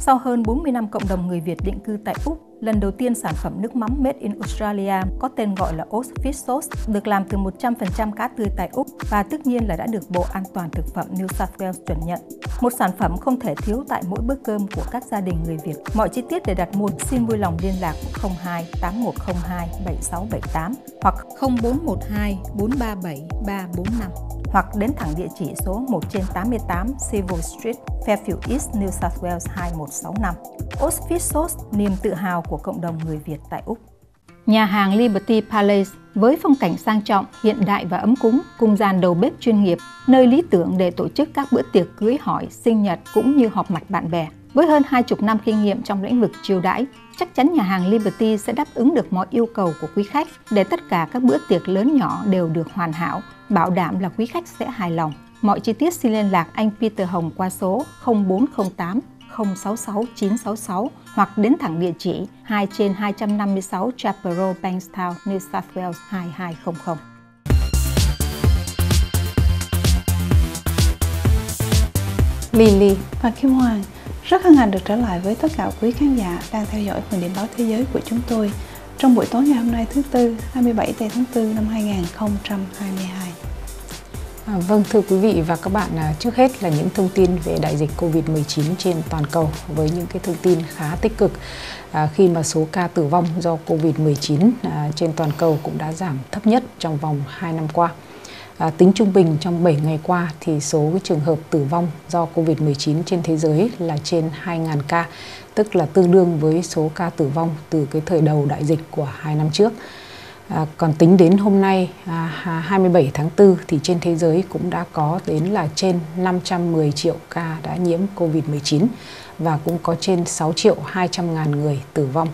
Sau hơn 40 năm cộng đồng người Việt định cư tại Úc, lần đầu tiên sản phẩm nước mắm made in Australia có tên gọi là Oats Fish Sauce được làm từ 100% cá tươi tại Úc và tất nhiên là đã được Bộ An toàn Thực phẩm New South Wales chuẩn nhận. Một sản phẩm không thể thiếu tại mỗi bữa cơm của các gia đình người Việt. Mọi chi tiết để đặt mua xin vui lòng liên lạc 02 8102 7678 hoặc 0412 437 345 hoặc đến thẳng địa chỉ số 1 trên 88 Civil Street, Fairfield East, New South Wales 2165. Osfish Sauce, niềm tự hào của cộng đồng người Việt tại Úc. Nhà hàng Liberty Palace với phong cảnh sang trọng, hiện đại và ấm cúng, cùng dàn đầu bếp chuyên nghiệp, nơi lý tưởng để tổ chức các bữa tiệc cưới hỏi, sinh nhật cũng như họp mặt bạn bè. Với hơn hai chục năm kinh nghiệm trong lĩnh vực chiêu đãi, chắc chắn nhà hàng Liberty sẽ đáp ứng được mọi yêu cầu của quý khách để tất cả các bữa tiệc lớn nhỏ đều được hoàn hảo, bảo đảm là quý khách sẽ hài lòng. Mọi chi tiết xin liên lạc anh Peter Hồng qua số 0408 066 966 hoặc đến thẳng địa chỉ 2 trên 256 Chapel Bankstown, New South Wales 2200. Lily và Kim Hoàng rất hân hạnh được trở lại với tất cả quý khán giả đang theo dõi phần điểm báo thế giới của chúng tôi trong buổi tối ngày hôm nay thứ Tư 27 tây tháng 4 năm 2022. À, vâng thưa quý vị và các bạn, à, trước hết là những thông tin về đại dịch Covid-19 trên toàn cầu với những cái thông tin khá tích cực à, khi mà số ca tử vong do Covid-19 à, trên toàn cầu cũng đã giảm thấp nhất trong vòng 2 năm qua. À, tính trung bình trong 7 ngày qua thì số cái trường hợp tử vong do Covid-19 trên thế giới là trên 2.000 ca, tức là tương đương với số ca tử vong từ cái thời đầu đại dịch của hai năm trước. À, còn tính đến hôm nay à, 27 tháng 4 thì trên thế giới cũng đã có đến là trên 510 triệu ca đã nhiễm Covid-19 và cũng có trên 6 triệu 200 ngàn người tử vong.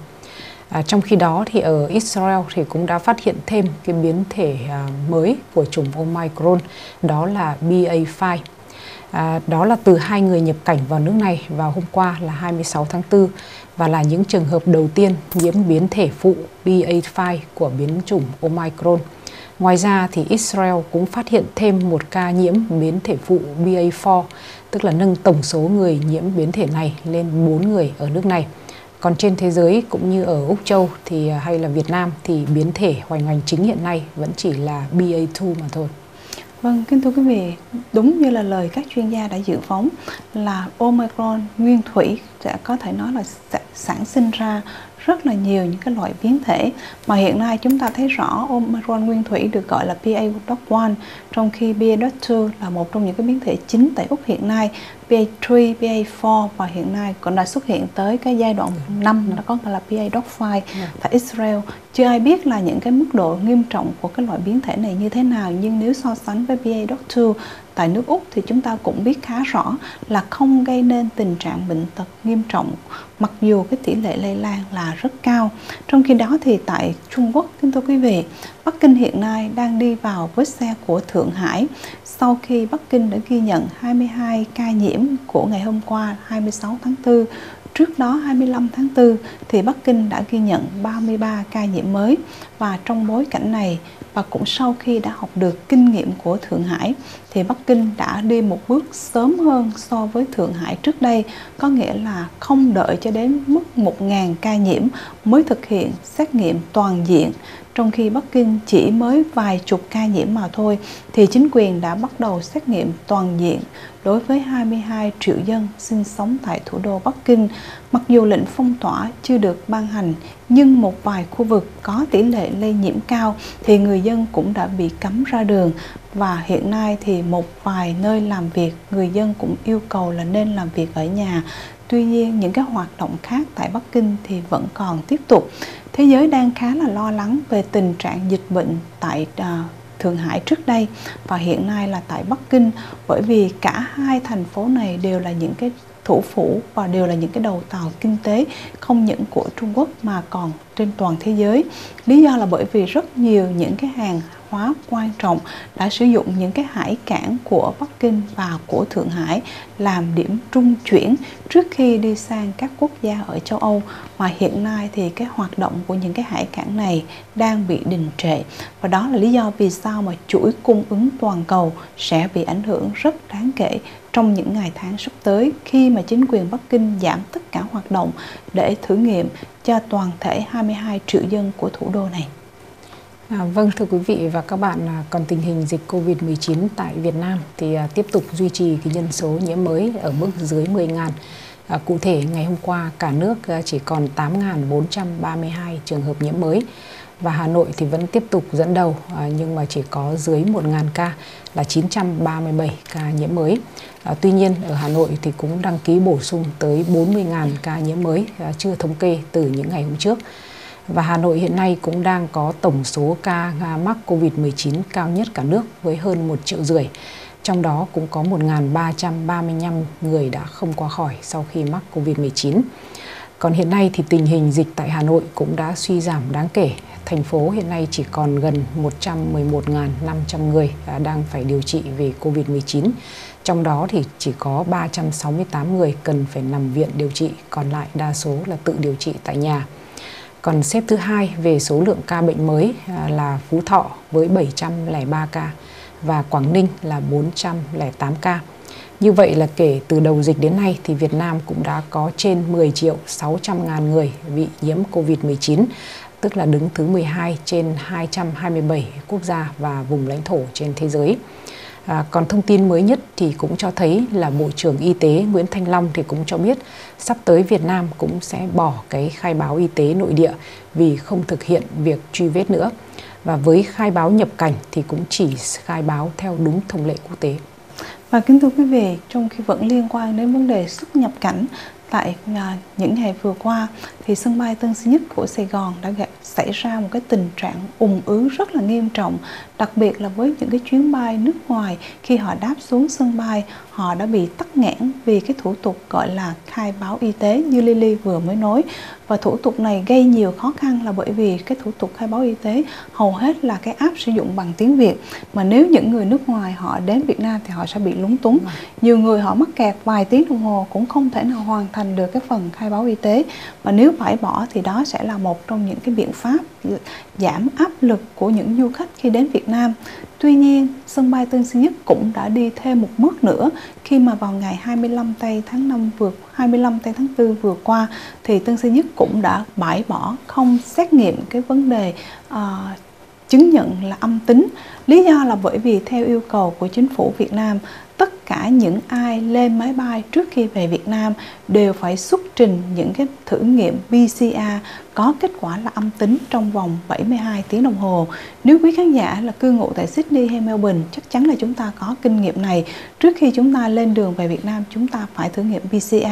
À, trong khi đó thì ở Israel thì cũng đã phát hiện thêm cái biến thể à, mới của chủng Omicron đó là BA5. À, đó là từ hai người nhập cảnh vào nước này vào hôm qua là 26 tháng 4 và là những trường hợp đầu tiên nhiễm biến thể phụ BA5 của biến chủng Omicron. Ngoài ra thì Israel cũng phát hiện thêm một ca nhiễm biến thể phụ BA4, tức là nâng tổng số người nhiễm biến thể này lên 4 người ở nước này. Còn trên thế giới cũng như ở Úc Châu thì à, hay là Việt Nam thì biến thể hoành hành chính hiện nay vẫn chỉ là BA2 mà thôi. Vâng, kính thưa quý vị, đúng như là lời các chuyên gia đã dự phóng là Omicron nguyên thủy sẽ có thể nói là sẽ sản sinh ra rất là nhiều những cái loại biến thể mà hiện nay chúng ta thấy rõ. Omicron nguyên thủy được gọi là BA.1 trong khi BA.2 là một trong những cái biến thể chính tại Úc hiện nay. BA3, BA4 và hiện nay còn đã xuất hiện tới cái giai đoạn 5 nó có gọi là BA.5 tại Israel. Chưa ai biết là những cái mức độ nghiêm trọng của cái loại biến thể này như thế nào nhưng nếu so sánh với BA.2 tại nước Úc thì chúng ta cũng biết khá rõ là không gây nên tình trạng bệnh tật nghiêm trọng mặc dù cái tỷ lệ lây lan là rất cao. Trong khi đó thì tại Trung Quốc, kính thưa quý vị, Bắc Kinh hiện nay đang đi vào vết xe của Thượng Hải sau khi Bắc Kinh đã ghi nhận 22 ca nhiễm của ngày hôm qua 26 tháng 4 Trước đó 25 tháng 4 thì Bắc Kinh đã ghi nhận 33 ca nhiễm mới. Và trong bối cảnh này, và cũng sau khi đã học được kinh nghiệm của Thượng Hải, thì Bắc Kinh đã đi một bước sớm hơn so với Thượng Hải trước đây. Có nghĩa là không đợi cho đến mức 1.000 ca nhiễm mới thực hiện xét nghiệm toàn diện trong khi Bắc Kinh chỉ mới vài chục ca nhiễm mà thôi, thì chính quyền đã bắt đầu xét nghiệm toàn diện đối với 22 triệu dân sinh sống tại thủ đô Bắc Kinh. Mặc dù lệnh phong tỏa chưa được ban hành, nhưng một vài khu vực có tỷ lệ lây nhiễm cao thì người dân cũng đã bị cấm ra đường và hiện nay thì một vài nơi làm việc, người dân cũng yêu cầu là nên làm việc ở nhà Tuy nhiên, những cái hoạt động khác tại Bắc Kinh thì vẫn còn tiếp tục. Thế giới đang khá là lo lắng về tình trạng dịch bệnh tại uh, Thượng Hải trước đây và hiện nay là tại Bắc Kinh bởi vì cả hai thành phố này đều là những cái thủ phủ và đều là những cái đầu tàu kinh tế không những của Trung Quốc mà còn trên toàn thế giới. Lý do là bởi vì rất nhiều những cái hàng hóa quan trọng đã sử dụng những cái hải cảng của Bắc Kinh và của Thượng Hải làm điểm trung chuyển trước khi đi sang các quốc gia ở châu Âu mà hiện nay thì cái hoạt động của những cái hải cảng này đang bị đình trệ và đó là lý do vì sao mà chuỗi cung ứng toàn cầu sẽ bị ảnh hưởng rất đáng kể trong những ngày tháng sắp tới khi mà chính quyền Bắc Kinh giảm tất tất cả hoạt động để thử nghiệm cho toàn thể 22 triệu dân của thủ đô này. À, vâng thưa quý vị và các bạn, à, còn tình hình dịch Covid-19 tại Việt Nam thì à, tiếp tục duy trì cái nhân số nhiễm mới ở mức dưới 10.000. À, cụ thể ngày hôm qua cả nước à, chỉ còn 8.432 trường hợp nhiễm mới và Hà Nội thì vẫn tiếp tục dẫn đầu à, nhưng mà chỉ có dưới 1.000 ca là 937 ca nhiễm mới. À, tuy nhiên ở Hà Nội thì cũng đăng ký bổ sung tới 40.000 ca nhiễm mới à, chưa thống kê từ những ngày hôm trước. Và Hà Nội hiện nay cũng đang có tổng số ca mắc COVID-19 cao nhất cả nước với hơn 1 triệu rưỡi. Trong đó cũng có 1.335 người đã không qua khỏi sau khi mắc COVID-19. Còn hiện nay thì tình hình dịch tại Hà Nội cũng đã suy giảm đáng kể. Thành phố hiện nay chỉ còn gần 111.500 người đang phải điều trị về COVID-19. Trong đó thì chỉ có 368 người cần phải nằm viện điều trị, còn lại đa số là tự điều trị tại nhà. Còn xếp thứ hai về số lượng ca bệnh mới à, là Phú Thọ với 703 ca và Quảng Ninh là 408 ca. Như vậy là kể từ đầu dịch đến nay thì Việt Nam cũng đã có trên 10 triệu 600 ngàn người bị nhiễm COVID-19, tức là đứng thứ 12 trên 227 quốc gia và vùng lãnh thổ trên thế giới. À, còn thông tin mới nhất thì cũng cho thấy là Bộ trưởng Y tế Nguyễn Thanh Long thì cũng cho biết sắp tới Việt Nam cũng sẽ bỏ cái khai báo y tế nội địa vì không thực hiện việc truy vết nữa. Và với khai báo nhập cảnh thì cũng chỉ khai báo theo đúng thông lệ quốc tế. Và kính thưa quý vị, trong khi vẫn liên quan đến vấn đề xuất nhập cảnh tại à, những ngày vừa qua thì sân bay Tân Sơn Nhất của Sài Gòn đã gặp xảy ra một cái tình trạng ùn ứ rất là nghiêm trọng, đặc biệt là với những cái chuyến bay nước ngoài. Khi họ đáp xuống sân bay, họ đã bị tắc nghẽn vì cái thủ tục gọi là khai báo y tế như Lily vừa mới nói. Và thủ tục này gây nhiều khó khăn là bởi vì cái thủ tục khai báo y tế hầu hết là cái app sử dụng bằng tiếng Việt. Mà nếu những người nước ngoài họ đến Việt Nam thì họ sẽ bị lúng túng. Nhiều người họ mắc kẹt vài tiếng đồng hồ cũng không thể nào hoàn thành được cái phần khai báo y tế. Và nếu bãi bỏ thì đó sẽ là một trong những cái biện pháp giảm áp lực của những du khách khi đến Việt Nam. Tuy nhiên, sân bay Tân Sơn Nhất cũng đã đi thêm một bước nữa khi mà vào ngày 25 tây tháng 5 vừa 25 tây tháng 4 vừa qua thì Tân Sơn Nhất cũng đã bãi bỏ không xét nghiệm cái vấn đề uh, chứng nhận là âm tính. Lý do là bởi vì theo yêu cầu của chính phủ Việt Nam tất cả những ai lên máy bay trước khi về Việt Nam đều phải xuất trình những cái thử nghiệm PCR có kết quả là âm tính trong vòng 72 tiếng đồng hồ. Nếu quý khán giả là cư ngụ tại Sydney hay Melbourne, chắc chắn là chúng ta có kinh nghiệm này. Trước khi chúng ta lên đường về Việt Nam, chúng ta phải thử nghiệm PCR.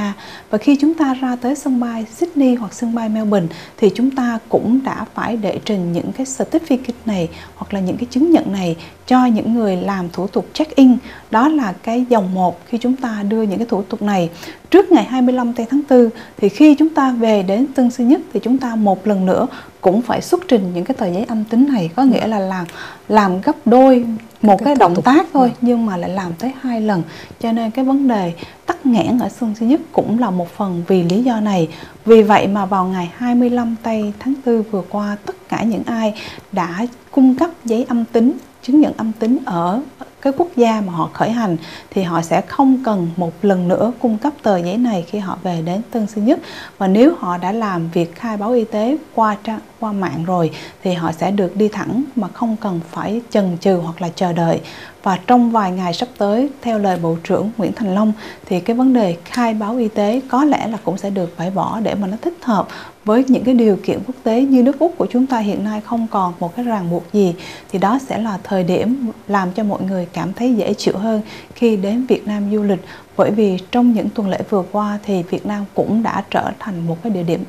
Và khi chúng ta ra tới sân bay Sydney hoặc sân bay Melbourne thì chúng ta cũng đã phải đệ trình những cái certificate này hoặc là những cái chứng nhận này cho những người làm thủ tục check-in. Đó là cái dòng 1 khi chúng ta đưa những cái thủ tục này trước ngày 25 tây tháng 4 thì khi chúng ta về đến Tân Sơn Nhất thì chúng ta một lần nữa cũng phải xuất trình những cái tờ giấy âm tính này. Có nghĩa là làm làm gấp đôi một cái, cái động tác thôi nhưng mà lại làm tới hai lần. Cho nên cái vấn đề tắc nghẽn ở Tân Sơn Nhất cũng là một phần vì lý do này. Vì vậy mà vào ngày 25 tây tháng 4 vừa qua tất cả những ai đã cung cấp giấy âm tính chứng nhận âm tính ở cái quốc gia mà họ khởi hành thì họ sẽ không cần một lần nữa cung cấp tờ giấy này khi họ về đến Tân Sơn Nhất. Và nếu họ đã làm việc khai báo y tế qua trang, qua mạng rồi thì họ sẽ được đi thẳng mà không cần phải chần chừ hoặc là chờ đợi và trong vài ngày sắp tới, theo lời Bộ trưởng Nguyễn Thành Long, thì cái vấn đề khai báo y tế có lẽ là cũng sẽ được bãi bỏ để mà nó thích hợp với những cái điều kiện quốc tế như nước Úc của chúng ta hiện nay không còn một cái ràng buộc gì. Thì đó sẽ là thời điểm làm cho mọi người cảm thấy dễ chịu hơn khi đến Việt Nam du lịch bởi vì trong những tuần lễ vừa qua thì Việt Nam cũng đã trở thành một cái địa điểm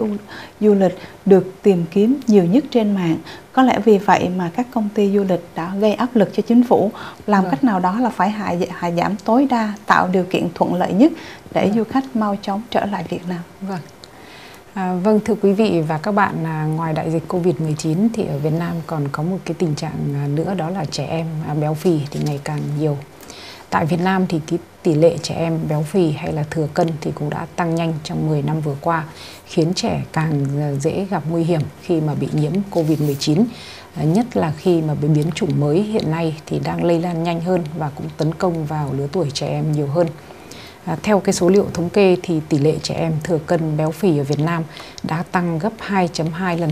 du lịch được tìm kiếm nhiều nhất trên mạng. Có lẽ vì vậy mà các công ty du lịch đã gây áp lực cho chính phủ làm vâng. cách nào đó là phải hạ, hạ giảm tối đa, tạo điều kiện thuận lợi nhất để vâng. du khách mau chóng trở lại Việt Nam. Vâng. À, vâng thưa quý vị và các bạn, à, ngoài đại dịch Covid-19 thì ở Việt Nam còn có một cái tình trạng à, nữa đó là trẻ em à, béo phì thì ngày càng nhiều. Tại Việt Nam thì cái tỷ lệ trẻ em béo phì hay là thừa cân thì cũng đã tăng nhanh trong 10 năm vừa qua, khiến trẻ càng à, dễ gặp nguy hiểm khi mà bị nhiễm Covid-19 à, nhất là khi mà biến chủng mới hiện nay thì đang lây lan nhanh hơn và cũng tấn công vào lứa tuổi trẻ em nhiều hơn. À, theo cái số liệu thống kê thì tỷ lệ trẻ em thừa cân béo phì ở Việt Nam đã tăng gấp 2.2 lần,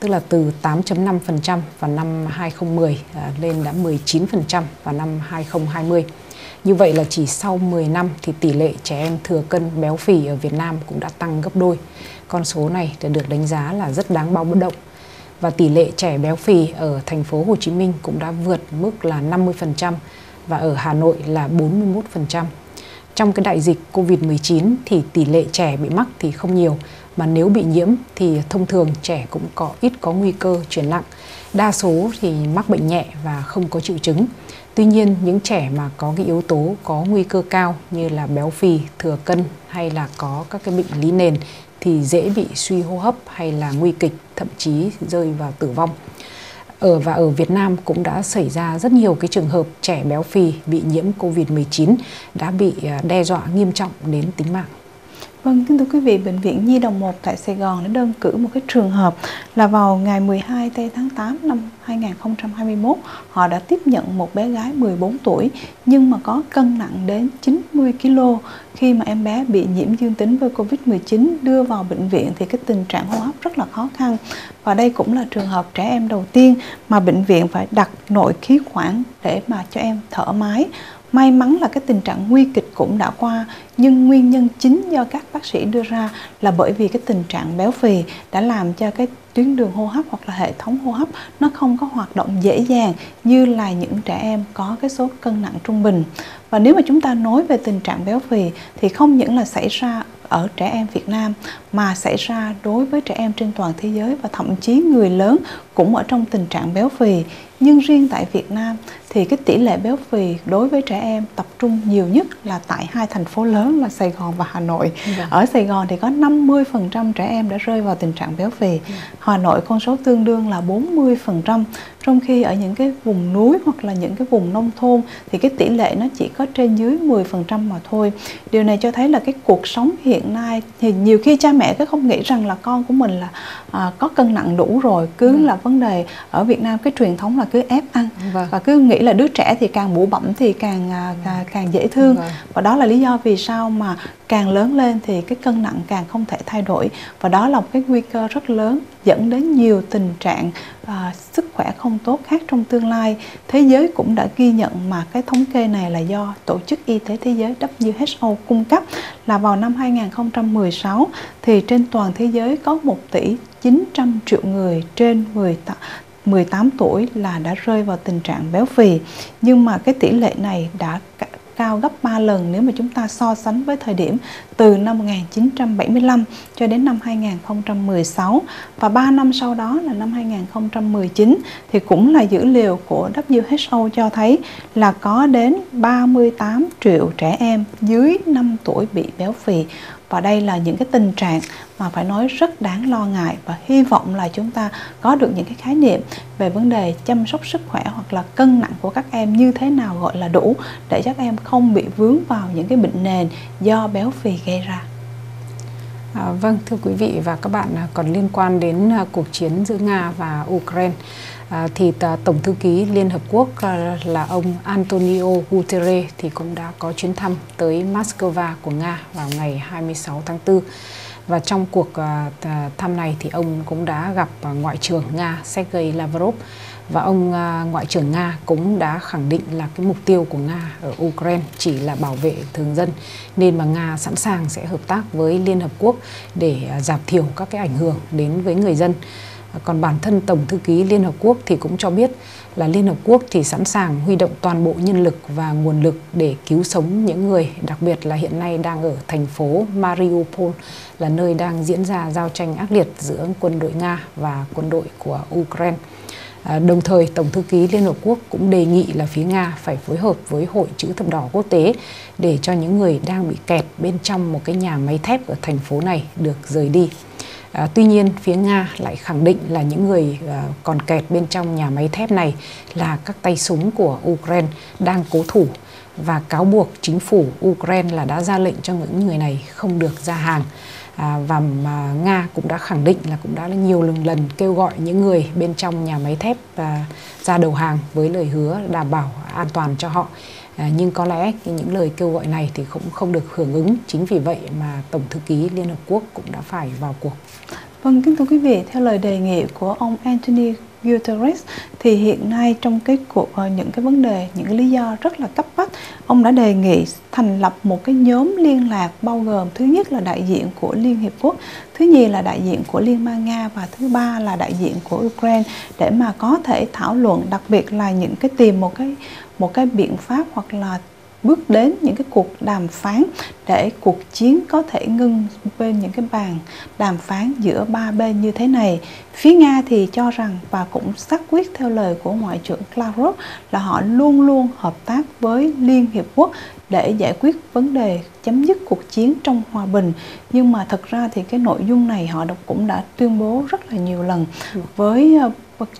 tức là từ 8.5% vào năm 2010 à, lên đã 19% vào năm 2020. Như vậy là chỉ sau 10 năm thì tỷ lệ trẻ em thừa cân béo phì ở Việt Nam cũng đã tăng gấp đôi. Con số này được đánh giá là rất đáng báo động và tỷ lệ trẻ béo phì ở thành phố Hồ Chí Minh cũng đã vượt mức là 50% và ở Hà Nội là 41%. Trong cái đại dịch Covid-19 thì tỷ lệ trẻ bị mắc thì không nhiều mà nếu bị nhiễm thì thông thường trẻ cũng có ít có nguy cơ chuyển nặng. Đa số thì mắc bệnh nhẹ và không có triệu chứng. Tuy nhiên những trẻ mà có cái yếu tố có nguy cơ cao như là béo phì, thừa cân hay là có các cái bệnh lý nền thì dễ bị suy hô hấp hay là nguy kịch, thậm chí rơi vào tử vong. Ở và ở Việt Nam cũng đã xảy ra rất nhiều cái trường hợp trẻ béo phì bị nhiễm Covid-19 đã bị à, đe dọa nghiêm trọng đến tính mạng. Vâng, kính thưa quý vị, Bệnh viện Nhi Đồng 1 tại Sài Gòn đã đơn cử một cái trường hợp là vào ngày 12 tây tháng 8 năm 2021, họ đã tiếp nhận một bé gái 14 tuổi nhưng mà có cân nặng đến 90 kg. Khi mà em bé bị nhiễm dương tính với Covid-19 đưa vào bệnh viện thì cái tình trạng hô hấp rất là khó khăn. Và đây cũng là trường hợp trẻ em đầu tiên mà bệnh viện phải đặt nội khí quản để mà cho em thở máy May mắn là cái tình trạng nguy kịch cũng đã qua, nhưng nguyên nhân chính do các bác sĩ đưa ra là bởi vì cái tình trạng béo phì đã làm cho cái tuyến đường hô hấp hoặc là hệ thống hô hấp nó không có hoạt động dễ dàng như là những trẻ em có cái số cân nặng trung bình. Và nếu mà chúng ta nói về tình trạng béo phì thì không những là xảy ra ở trẻ em Việt Nam mà xảy ra đối với trẻ em trên toàn thế giới và thậm chí người lớn cũng ở trong tình trạng béo phì nhưng riêng tại Việt Nam thì cái tỷ lệ béo phì đối với trẻ em tập trung nhiều nhất là tại hai thành phố lớn là Sài Gòn và Hà Nội. Vâng. Ở Sài Gòn thì có 50% trẻ em đã rơi vào tình trạng béo phì. Vâng. Hà Nội con số tương đương là 40%, trong khi ở những cái vùng núi hoặc là những cái vùng nông thôn thì cái tỷ lệ nó chỉ có trên dưới 10% mà thôi. Điều này cho thấy là cái cuộc sống hiện nay thì nhiều khi cha mẹ cứ không nghĩ rằng là con của mình là à, có cân nặng đủ rồi, cứ vâng. là vấn đề ở Việt Nam cái truyền thống là cứ ép ăn vâng. và cứ nghĩ là đứa trẻ thì càng bụ bẩm thì càng à, càng, càng dễ thương. Và đó là lý do vì sao mà càng lớn lên thì cái cân nặng càng không thể thay đổi. Và đó là một cái nguy cơ rất lớn dẫn đến nhiều tình trạng uh, sức khỏe không tốt khác trong tương lai. Thế giới cũng đã ghi nhận mà cái thống kê này là do tổ chức y tế thế giới WHO cung cấp là vào năm 2016 thì trên toàn thế giới có 1 tỷ 900 triệu người trên 10 18 tuổi là đã rơi vào tình trạng béo phì. Nhưng mà cái tỷ lệ này đã cao gấp 3 lần nếu mà chúng ta so sánh với thời điểm từ năm 1975 cho đến năm 2016 và 3 năm sau đó là năm 2019 thì cũng là dữ liệu của WHO cho thấy là có đến 38 triệu trẻ em dưới 5 tuổi bị béo phì và đây là những cái tình trạng mà phải nói rất đáng lo ngại và hy vọng là chúng ta có được những cái khái niệm về vấn đề chăm sóc sức khỏe hoặc là cân nặng của các em như thế nào gọi là đủ để các em không bị vướng vào những cái bệnh nền do béo phì gây ra. À, vâng thưa quý vị và các bạn à, còn liên quan đến à, cuộc chiến giữa Nga và Ukraine à, thì à, Tổng thư ký Liên Hợp Quốc à, là ông Antonio Guterres thì cũng đã có chuyến thăm tới Moscow của Nga vào ngày 26 tháng 4 và trong cuộc à, thăm này thì ông cũng đã gặp Ngoại trưởng Nga Sergei Lavrov và ông à, Ngoại trưởng Nga cũng đã khẳng định là cái mục tiêu của Nga ở Ukraine chỉ là bảo vệ thường dân nên mà Nga sẵn sàng sẽ hợp tác với Liên Hợp Quốc để à, giảm thiểu các cái ảnh hưởng đến với người dân. À, còn bản thân Tổng Thư ký Liên Hợp Quốc thì cũng cho biết là Liên Hợp Quốc thì sẵn sàng huy động toàn bộ nhân lực và nguồn lực để cứu sống những người, đặc biệt là hiện nay đang ở thành phố Mariupol là nơi đang diễn ra giao tranh ác liệt giữa quân đội Nga và quân đội của Ukraine. À, đồng thời, Tổng thư ký Liên Hợp Quốc cũng đề nghị là phía Nga phải phối hợp với Hội chữ thập đỏ quốc tế để cho những người đang bị kẹt bên trong một cái nhà máy thép ở thành phố này được rời đi. À, tuy nhiên, phía Nga lại khẳng định là những người à, còn kẹt bên trong nhà máy thép này là các tay súng của Ukraine đang cố thủ và cáo buộc chính phủ Ukraine là đã ra lệnh cho những người này không được ra hàng. À, và mà Nga cũng đã khẳng định là cũng đã nhiều lần lần kêu gọi những người bên trong nhà máy thép à, ra đầu hàng với lời hứa đảm bảo an toàn cho họ À, nhưng có lẽ những lời kêu gọi này thì cũng không được hưởng ứng. Chính vì vậy mà Tổng thư ký Liên Hợp Quốc cũng đã phải vào cuộc. Vâng, kính thưa quý vị, theo lời đề nghị của ông Anthony Guterres thì hiện nay trong cái cuộc ờ, những cái vấn đề, những cái lý do rất là cấp bách, ông đã đề nghị thành lập một cái nhóm liên lạc bao gồm thứ nhất là đại diện của Liên Hiệp Quốc, thứ nhì là đại diện của Liên bang Nga và thứ ba là đại diện của Ukraine để mà có thể thảo luận, đặc biệt là những cái tìm một cái một cái biện pháp hoặc là bước đến những cái cuộc đàm phán để cuộc chiến có thể ngưng bên những cái bàn đàm phán giữa ba bên như thế này. Phía Nga thì cho rằng và cũng xác quyết theo lời của Ngoại trưởng Lavrov là họ luôn luôn hợp tác với Liên Hiệp Quốc để giải quyết vấn đề chấm dứt cuộc chiến trong hòa bình nhưng mà thật ra thì cái nội dung này họ cũng đã tuyên bố rất là nhiều lần với ờ,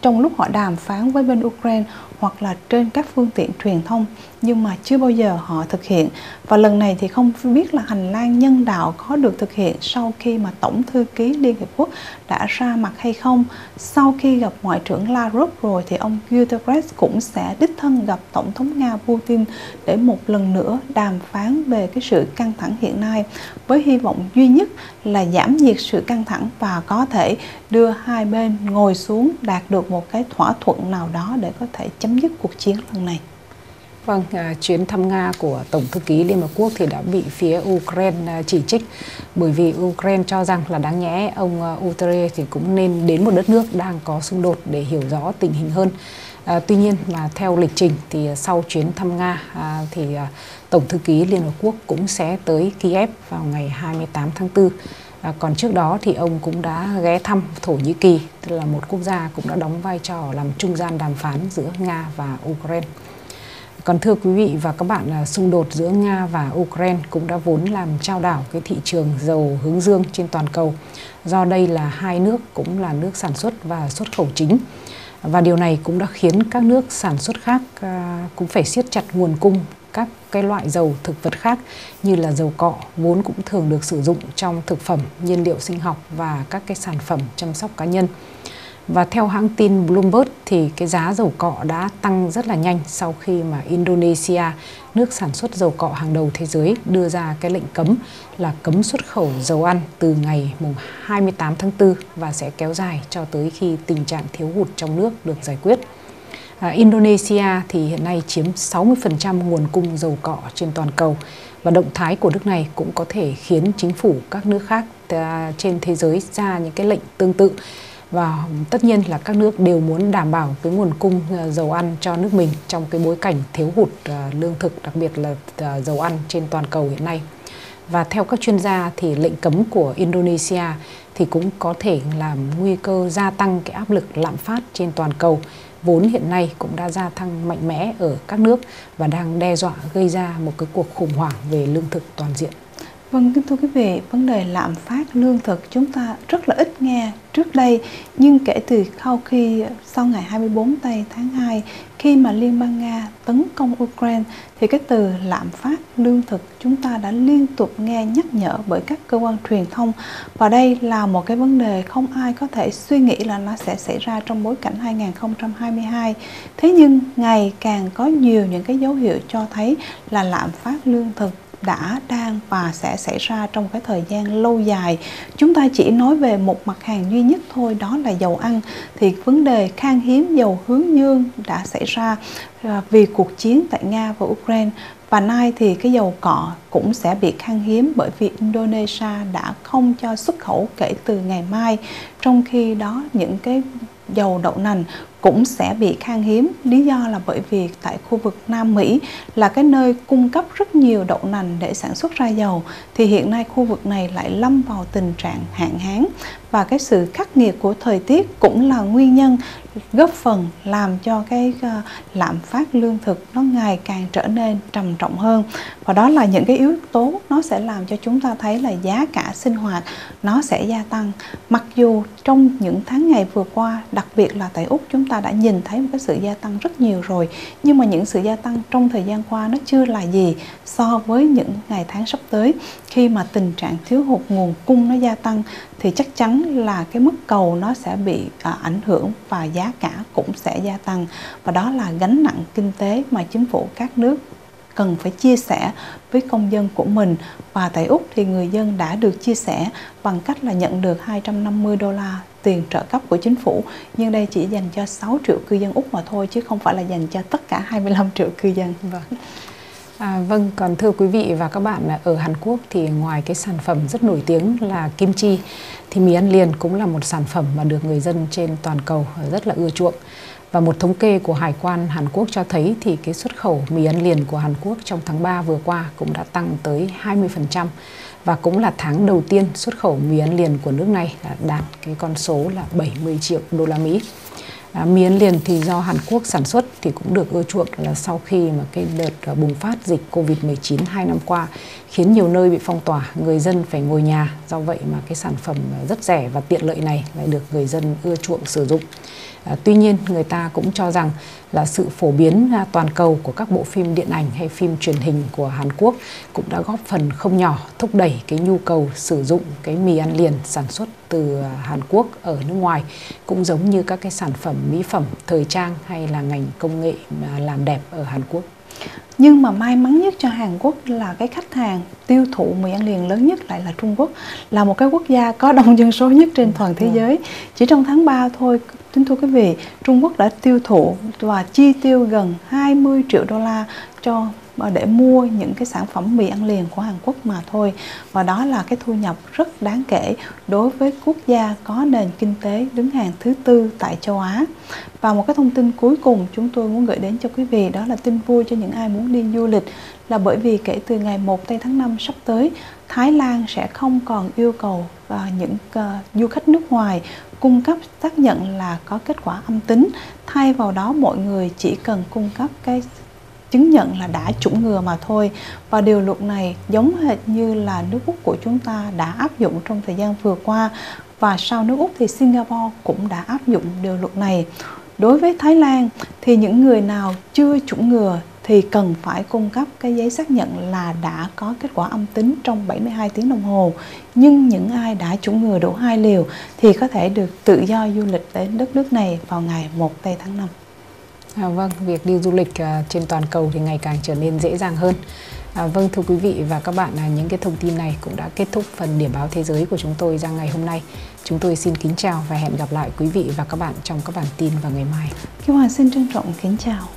trong lúc họ đàm phán với bên Ukraine hoặc là trên các phương tiện truyền thông nhưng mà chưa bao giờ họ thực hiện. Và lần này thì không biết là hành lang nhân đạo có được thực hiện sau khi mà tổng thư ký Liên Hiệp Quốc đã ra mặt hay không. Sau khi gặp ngoại trưởng Lavrov rồi thì ông Guterres cũng sẽ đích thân gặp tổng thống Nga Putin để một lần nữa đàm phán về cái sự căng thẳng hiện nay, với hy vọng duy nhất là giảm nhiệt sự căng thẳng và có thể đưa hai bên ngồi xuống đạt được một cái thỏa thuận nào đó để có thể chấm chấm dứt cuộc chiến lần này. Vâng, à, chuyến thăm Nga của Tổng thư ký Liên Hợp Quốc thì đã bị phía Ukraine à, chỉ trích bởi vì Ukraine cho rằng là đáng nhẽ ông à, utere thì cũng nên đến một đất nước đang có xung đột để hiểu rõ tình hình hơn. À, tuy nhiên mà theo lịch trình thì sau chuyến thăm Nga à, thì à, Tổng thư ký Liên Hợp Quốc cũng sẽ tới Kiev vào ngày 28 tháng 4. À, còn trước đó thì ông cũng đã ghé thăm Thổ Nhĩ Kỳ, tức là một quốc gia cũng đã đóng vai trò làm trung gian đàm phán giữa Nga và Ukraine. Còn thưa quý vị và các bạn, à, xung đột giữa Nga và Ukraine cũng đã vốn làm trao đảo cái thị trường dầu hướng dương trên toàn cầu. Do đây là hai nước cũng là nước sản xuất và xuất khẩu chính. Và điều này cũng đã khiến các nước sản xuất khác à, cũng phải siết chặt nguồn cung các cái loại dầu thực vật khác như là dầu cọ vốn cũng thường được sử dụng trong thực phẩm, nhiên liệu sinh học và các cái sản phẩm chăm sóc cá nhân. Và theo hãng tin Bloomberg thì cái giá dầu cọ đã tăng rất là nhanh sau khi mà Indonesia, nước sản xuất dầu cọ hàng đầu thế giới đưa ra cái lệnh cấm là cấm xuất khẩu dầu ăn từ ngày mùng 28 tháng 4 và sẽ kéo dài cho tới khi tình trạng thiếu hụt trong nước được giải quyết. À, Indonesia thì hiện nay chiếm 60% nguồn cung dầu cọ trên toàn cầu. Và động thái của nước này cũng có thể khiến chính phủ các nước khác à, trên thế giới ra những cái lệnh tương tự. Và tất nhiên là các nước đều muốn đảm bảo cái nguồn cung à, dầu ăn cho nước mình trong cái bối cảnh thiếu hụt à, lương thực đặc biệt là dầu ăn trên toàn cầu hiện nay. Và theo các chuyên gia thì lệnh cấm của Indonesia thì cũng có thể làm nguy cơ gia tăng cái áp lực lạm phát trên toàn cầu vốn hiện nay cũng đã gia tăng mạnh mẽ ở các nước và đang đe dọa gây ra một cái cuộc khủng hoảng về lương thực toàn diện. Vâng, kính thưa quý vị, vấn đề lạm phát lương thực chúng ta rất là ít nghe trước đây nhưng kể từ sau khi sau ngày 24 tây tháng 2 khi mà Liên bang Nga tấn công Ukraine thì cái từ lạm phát lương thực chúng ta đã liên tục nghe nhắc nhở bởi các cơ quan truyền thông. Và đây là một cái vấn đề không ai có thể suy nghĩ là nó sẽ xảy ra trong bối cảnh 2022 thế nhưng ngày càng có nhiều những cái dấu hiệu cho thấy là lạm phát lương thực đã đang và sẽ xảy ra trong cái thời gian lâu dài. Chúng ta chỉ nói về một mặt hàng duy nhất thôi, đó là dầu ăn. Thì vấn đề khan hiếm dầu hướng dương đã xảy ra à, vì cuộc chiến tại Nga và Ukraine. Và nay thì cái dầu cọ cũng sẽ bị khan hiếm bởi vì Indonesia đã không cho xuất khẩu kể từ ngày mai. Trong khi đó, những cái dầu đậu nành cũng sẽ bị khan hiếm. Lý do là bởi vì tại khu vực Nam Mỹ là cái nơi cung cấp rất nhiều đậu nành để sản xuất ra dầu, thì hiện nay khu vực này lại lâm vào tình trạng hạn hán. Và cái sự khắc nghiệt của thời tiết cũng là nguyên nhân góp phần làm cho cái ờ, lạm phát lương thực nó ngày càng trở nên trầm trọng hơn. Và đó là những cái yếu tố nó sẽ làm cho chúng ta thấy là giá cả sinh hoạt nó sẽ gia tăng. Mặc dù trong những tháng ngày vừa qua, đặc biệt là tại Úc, chúng ta đã nhìn thấy một cái sự gia tăng rất nhiều rồi. Nhưng mà những sự gia tăng trong thời gian qua nó chưa là gì so với những ngày tháng sắp tới. Khi mà tình trạng thiếu hụt nguồn cung nó gia tăng thì chắc chắn là cái mức cầu nó sẽ bị à, ảnh hưởng và giá cả cũng sẽ gia tăng. Và đó là gánh nặng kinh tế mà chính phủ các nước cần phải chia sẻ với công dân của mình và tại Úc thì người dân đã được chia sẻ bằng cách là nhận được 250 đô la tiền trợ cấp của chính phủ nhưng đây chỉ dành cho 6 triệu cư dân Úc mà thôi chứ không phải là dành cho tất cả 25 triệu cư dân. Vâng. À, vâng, còn thưa quý vị và các bạn ở Hàn Quốc thì ngoài cái sản phẩm rất nổi tiếng là kim chi thì mì ăn liền cũng là một sản phẩm mà được người dân trên toàn cầu rất là ưa chuộng. Và một thống kê của Hải quan Hàn Quốc cho thấy thì cái xuất khẩu mì ăn liền của Hàn Quốc trong tháng 3 vừa qua cũng đã tăng tới 20% và cũng là tháng đầu tiên xuất khẩu mì ăn liền của nước này đạt cái con số là 70 triệu đô la Mỹ. À, miến liền thì do Hàn Quốc sản xuất thì cũng được ưa chuộng là sau khi mà cái đợt ờ, bùng phát dịch Covid-19 hai năm qua khiến nhiều nơi bị phong tỏa, người dân phải ngồi nhà. Do vậy mà cái sản phẩm ờ, rất rẻ và tiện lợi này lại được người dân ưa chuộng sử dụng. À, tuy nhiên người ta cũng cho rằng là sự phổ biến à, toàn cầu của các bộ phim điện ảnh hay phim truyền hình của Hàn Quốc cũng đã góp phần không nhỏ thúc đẩy cái nhu cầu sử dụng cái mì ăn liền sản xuất từ Hàn Quốc ở nước ngoài cũng giống như các cái sản phẩm mỹ phẩm thời trang hay là ngành công nghệ làm đẹp ở Hàn Quốc. Nhưng mà may mắn nhất cho Hàn Quốc là cái khách hàng tiêu thụ mì ăn liền lớn nhất lại là Trung Quốc là một cái quốc gia có đông dân số nhất trên toàn thế giới. Chỉ trong tháng 3 thôi, kính thưa quý vị, Trung Quốc đã tiêu thụ và chi tiêu gần 20 triệu đô la cho Ờ, để mua những cái sản phẩm mì ăn liền của Hàn Quốc mà thôi. Và đó là cái thu nhập rất đáng kể đối với quốc gia có nền kinh tế đứng hàng thứ tư tại châu Á. Và một cái thông tin cuối cùng chúng tôi muốn gửi đến cho quý vị đó là tin vui cho những ai muốn đi du lịch là bởi vì kể từ ngày 1 tây tháng 5 sắp tới Thái Lan sẽ không còn yêu cầu và những uh, du khách nước ngoài cung cấp xác nhận là có kết quả âm tính. Thay vào đó mọi người chỉ cần cung cấp cái chứng nhận là đã chủng ngừa mà thôi và điều luật này giống hệt như là nước Úc của chúng ta đã áp dụng trong thời gian vừa qua và sau nước Úc thì Singapore cũng đã áp dụng điều luật này đối với Thái Lan thì những người nào chưa chủng ngừa thì cần phải cung cấp cái giấy xác nhận là đã có kết quả âm tính trong 72 tiếng đồng hồ. Nhưng những ai đã chủng ngừa đủ hai liều thì có thể được tự do du lịch đến đất nước này vào ngày 1 tây tháng 5. À, vâng, việc đi du lịch uh, trên toàn cầu thì ngày càng trở nên dễ dàng hơn. À, vâng thưa quý vị và các bạn, à, những cái thông tin này cũng đã kết thúc phần điểm báo thế giới của chúng tôi ra ngày hôm nay. Chúng tôi xin kính chào và hẹn gặp lại quý vị và các bạn trong các bản tin vào ngày mai. Kim Hòa xin trân trọng kính chào.